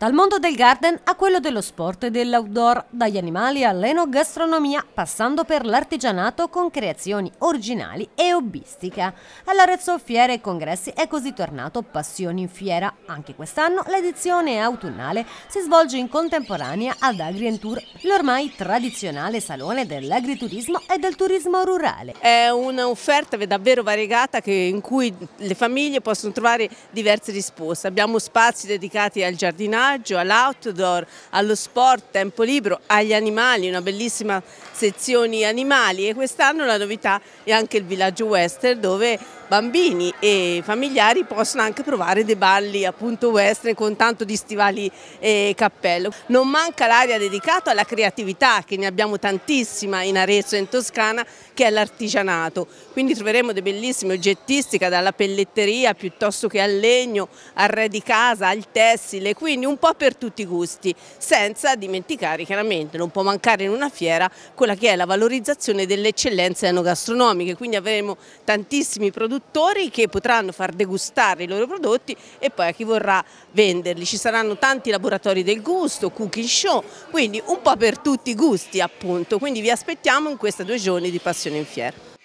Dal mondo del garden a quello dello sport e dell'outdoor, dagli animali all'enogastronomia, passando per l'artigianato con creazioni originali e hobbistica. All'Arezzo Fiere e Congressi è così tornato Passioni in Fiera. Anche quest'anno l'edizione autunnale si svolge in contemporanea ad AgriEntour, l'ormai tradizionale salone dell'agriturismo e del turismo rurale. È un'offerta davvero variegata in cui le famiglie possono trovare diverse risposte. Abbiamo spazi dedicati al giardinaggio, viaggio, all'outdoor, allo sport, tempo libero, agli animali, una bellissima sezione animali. E quest'anno la novità è anche il villaggio western dove bambini e familiari possono anche provare dei balli appunto western con tanto di stivali e cappello. Non manca l'area dedicata alla creatività che ne abbiamo tantissima in Arezzo e in Toscana che è l'artigianato, quindi troveremo dei bellissimi oggettistica dalla pelletteria piuttosto che al legno, al re di casa, al tessile, quindi un po' per tutti i gusti, senza dimenticare chiaramente, non può mancare in una fiera quella che è la valorizzazione delle eccellenze enogastronomiche, quindi avremo tantissimi produttori che potranno far degustare i loro prodotti e poi a chi vorrà venderli. Ci saranno tanti laboratori del gusto, cooking show, quindi un po' per tutti i gusti appunto. Quindi vi aspettiamo in questi due giorni di Passione in Fiera.